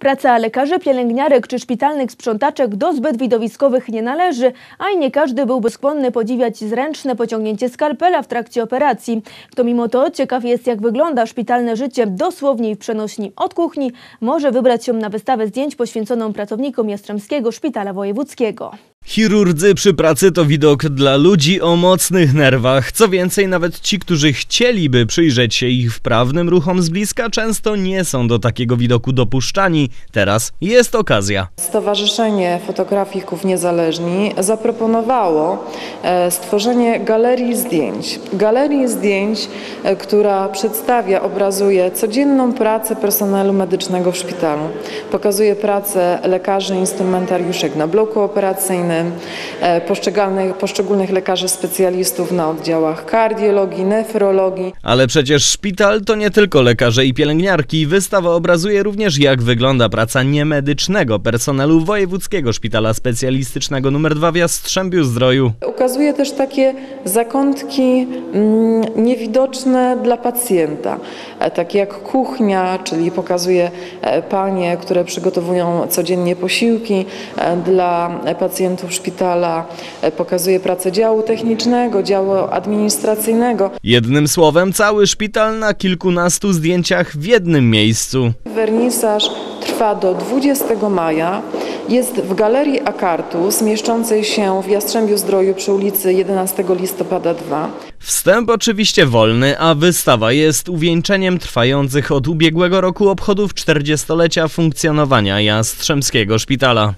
Praca lekarzy, pielęgniarek czy szpitalnych sprzątaczek do zbyt widowiskowych nie należy, a i nie każdy byłby skłonny podziwiać zręczne pociągnięcie skalpela w trakcie operacji. Kto mimo to ciekaw jest, jak wygląda szpitalne życie dosłownie i w przenośni od kuchni, może wybrać się na wystawę zdjęć poświęconą pracownikom Jastrzębskiego Szpitala Wojewódzkiego. Chirurdzy przy pracy to widok dla ludzi o mocnych nerwach. Co więcej, nawet ci, którzy chcieliby przyjrzeć się ich wprawnym ruchom z bliska, często nie są do takiego widoku dopuszczani. Teraz jest okazja. Stowarzyszenie Fotografików Niezależni zaproponowało e, stworzenie galerii zdjęć. Galerii zdjęć, e, która przedstawia, obrazuje codzienną pracę personelu medycznego w szpitalu. Pokazuje pracę lekarzy, instrumentariuszek na bloku operacyjnym, poszczególnych, poszczególnych lekarzy specjalistów na oddziałach kardiologii, nefrologii. Ale przecież szpital to nie tylko lekarze i pielęgniarki. Wystawa obrazuje również, jak wygląda praca niemedycznego personelu Wojewódzkiego Szpitala Specjalistycznego nr 2 w Jastrzębiu Zdroju. Ukazuje też takie zakątki mm, niewidoczne dla pacjenta, e, takie jak kuchnia, czyli pokazuje e, panie, które przygotowują codziennie posiłki e, dla pacjentów szpitala, e, pokazuje pracę działu technicznego, działu administracyjnego. Jednym słowem, cały szpital na kilkunastu zdjęciach w jednym miejscu. Wernisaż trwa do 20 maja. Jest w Galerii Akartus, mieszczącej się w Jastrzębiu Zdroju przy ulicy 11 listopada 2. Wstęp oczywiście wolny, a wystawa jest uwieńczeniem trwających od ubiegłego roku obchodów 40-lecia funkcjonowania Jastrzębskiego Szpitala.